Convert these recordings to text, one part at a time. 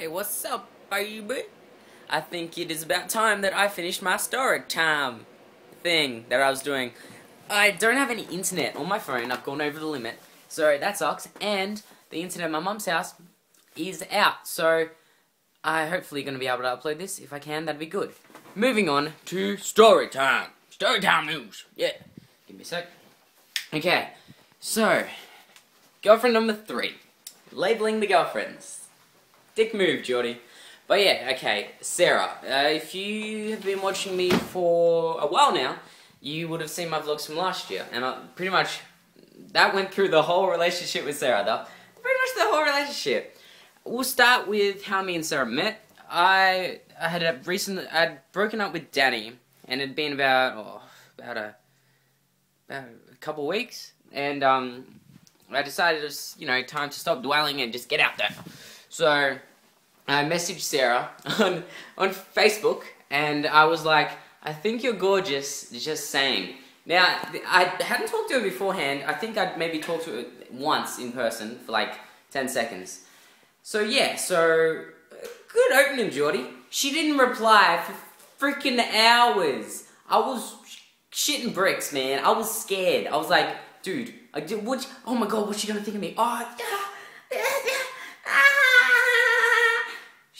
Hey, what's up, baby? I think it is about time that I finished my story time thing that I was doing. I don't have any internet on my phone. I've gone over the limit, so that sucks. And the internet at my mum's house is out, so I hopefully going to be able to upload this. If I can, that'd be good. Moving on to story time. Story time news. Yeah. Give me a sec. Okay, so girlfriend number three. Labeling the girlfriends. Dick move, Geordie. But yeah, okay, Sarah. Uh, if you have been watching me for a while now, you would have seen my vlogs from last year, and I, pretty much that went through the whole relationship with Sarah. though. pretty much the whole relationship. We'll start with how me and Sarah met. I I had a recent I'd broken up with Danny, and it'd been about oh, about a about a couple weeks, and um, I decided it's you know time to stop dwelling and just get out there. So I messaged Sarah on on Facebook, and I was like, I think you're gorgeous. Just saying. Now I hadn't talked to her beforehand. I think I'd maybe talked to her once in person for like ten seconds. So yeah, so uh, good opening, Geordie. She didn't reply for freaking hours. I was shitting bricks, man. I was scared. I was like, dude, I did what? Oh my god, what's she gonna think of me? Oh,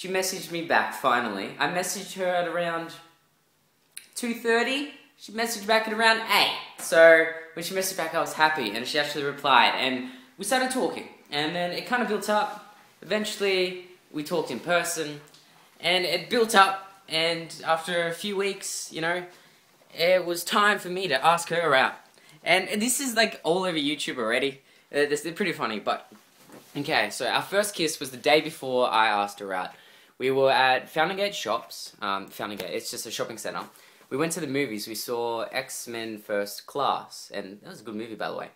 she messaged me back finally. I messaged her at around two thirty. She messaged back at around eight. So when she messaged back, I was happy, and she actually replied, and we started talking, and then it kind of built up. Eventually, we talked in person, and it built up, and after a few weeks, you know, it was time for me to ask her out. And this is like all over YouTube already. Uh, this is pretty funny, but okay. So our first kiss was the day before I asked her out. We were at Fountain Gate Shops. Um, Fountain Gate, it's just a shopping center. We went to the movies. We saw X Men First Class, and that was a good movie, by the way.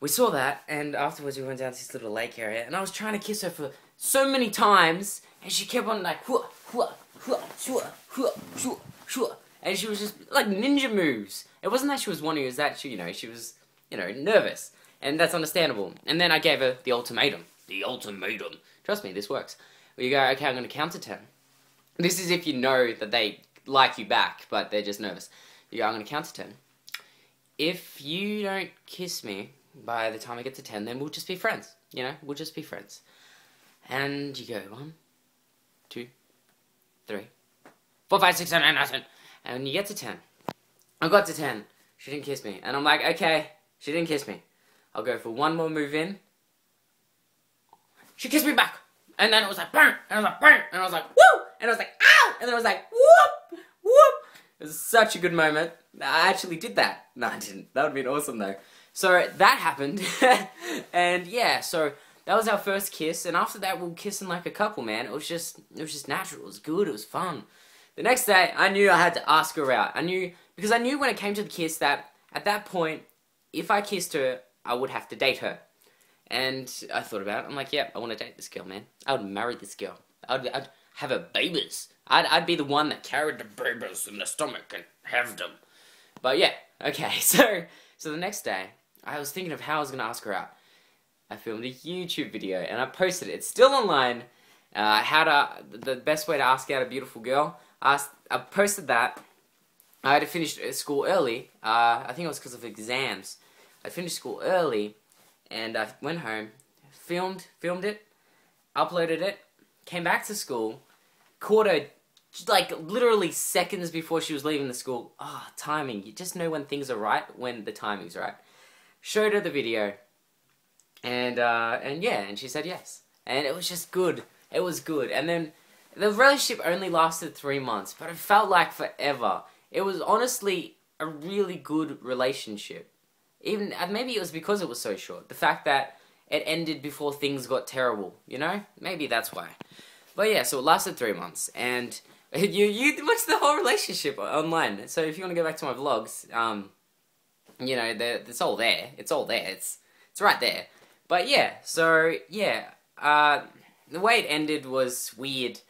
We saw that, and afterwards we went down to this little lake area, and I was trying to kiss her for so many times, and she kept on like, hua, hua, hua, hua, hua, hua, hua, and she was just like ninja moves. It wasn't that she was wanting, it was that she, you know, she was, you know, nervous, and that's understandable. And then I gave her the ultimatum. The ultimatum. Trust me, this works. Where you go, okay, I'm going to count to ten. This is if you know that they like you back, but they're just nervous. You go, I'm going to count to ten. If you don't kiss me by the time I get to ten, then we'll just be friends. You know, we'll just be friends. And you go one, two, three, four, five, six, seven, eight, nine, ten. And you get to ten, I got to ten. She didn't kiss me, and I'm like, okay, she didn't kiss me. I'll go for one more move in. She kissed me back, and then it was like burn, and I was like burn, and I was like woo, and I was like ow, and then I was like whoop, whoop. It was such a good moment. I actually did that. No, I didn't. That would have been awesome though. So that happened, and yeah, so that was our first kiss, and after that we were kissing like a couple, man. It was just, it was just natural. It was good. It was fun. The next day, I knew I had to ask her out. I knew because I knew when it came to the kiss that at that point, if I kissed her, I would have to date her. And I thought about it. I'm like, yeah, I want to date this girl, man. I would marry this girl. I'd, I'd have her babies. I'd, I'd be the one that carried the babies in the stomach and have them. But yeah, okay. So, so the next day, I was thinking of how I was gonna ask her out. I filmed a YouTube video and I posted it. It's still online. Uh, how to the best way to ask out a beautiful girl. I, asked, I posted that. I had finished school early. Uh, I think it was because of exams. I finished school early, and I went home, filmed filmed it, uploaded it, came back to school, caught her like literally seconds before she was leaving the school. Ah, oh, timing. You just know when things are right when the timing's right. Showed her the video, and uh, and yeah, and she said yes, and it was just good. It was good, and then the relationship only lasted three months, but it felt like forever. It was honestly a really good relationship. Even uh, maybe it was because it was so short. The fact that it ended before things got terrible, you know? Maybe that's why. But yeah, so it lasted three months, and you you watch the whole relationship online. So if you want to go back to my vlogs, um, you know, it's all there. It's all there. It's it's right there. But yeah, so yeah, uh, the way it ended was weird,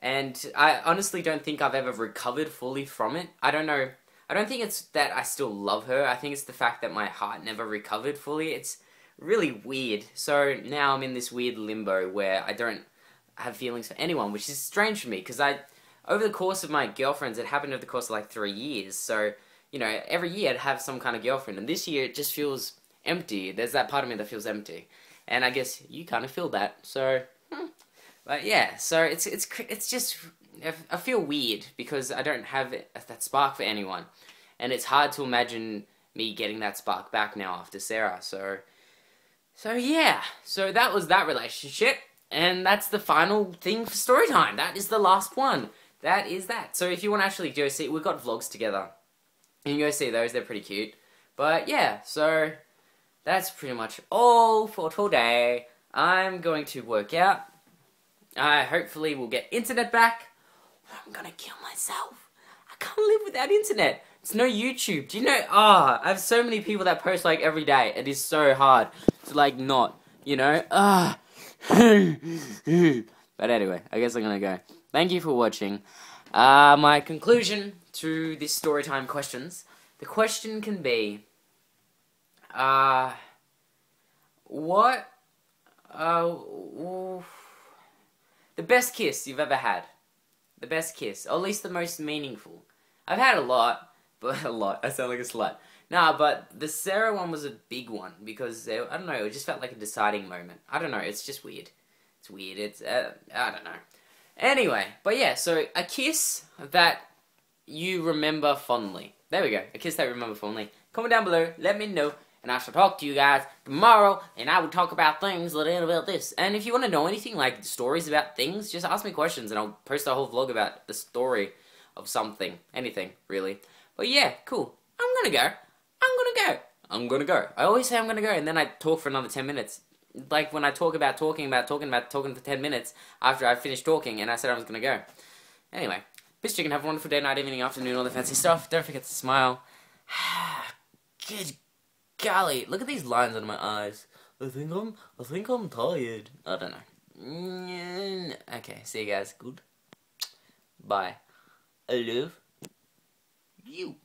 and I honestly don't think I've ever recovered fully from it. I don't know. I don't think it's that I still love her. I think it's the fact that my heart never recovered fully. It's really weird. So now I'm in this weird limbo where I don't have feelings for anyone, which is strange for me because I, over the course of my girlfriends, it happened over the course of like three years. So you know, every year I'd have some kind of girlfriend, and this year it just feels empty. There's that part of me that feels empty, and I guess you kind of feel that. So, hmm. but yeah, so it's it's it's just I feel weird because I don't have that spark for anyone, and it's hard to imagine me getting that spark back now after Sarah. So, so yeah, so that was that relationship, and that's the final thing for story time. That is the last one. That is that. So if you want to actually go see, we've got vlogs together. You can go see those, they're pretty cute. But yeah, so that's pretty much all for today. I'm going to work out. I hopefully will get internet back. I'm gonna kill myself. I can't live without internet. It's no YouTube. Do you know? Ah, oh, I have so many people that post like every day. It is so hard to like not, you know? Ah. but anyway, I guess I'm gonna go. Thank you for watching. Uh, my conclusion to this story time questions. The question can be, uh, what, uh, the best kiss you've ever had. The best kiss, or at least the most meaningful. I've had a lot, but a lot. I sound like a slut. Nah, but the Sarah one was a big one because I don't know. It just felt like a deciding moment. I don't know. It's just weird. It's weird. It's uh, I don't know. Anyway, but yeah. So a kiss that you remember fondly. There we go. A kiss that you remember fondly. Comment down below. Let me know. And I shall talk to you guys tomorrow. And I will talk about things a little about this. And if you want to know anything, like stories about things, just ask me questions. And I'll post a whole vlog about the story of something. Anything, really. But yeah, cool. I'm gonna go. I'm gonna go. I'm gonna go. I always say I'm gonna go. And then I talk for another 10 minutes. Like when I talk about talking about talking about talking for 10 minutes after I finished talking and I said I was gonna go. Anyway. Peace chicken, have a wonderful day, night, evening, afternoon, all the fancy stuff. Don't forget to smile. Good golly, look at these lines under my eyes. I think I'm, I think I'm tired. I don't know. Mm, okay, see you guys. Good. Bye. I love you.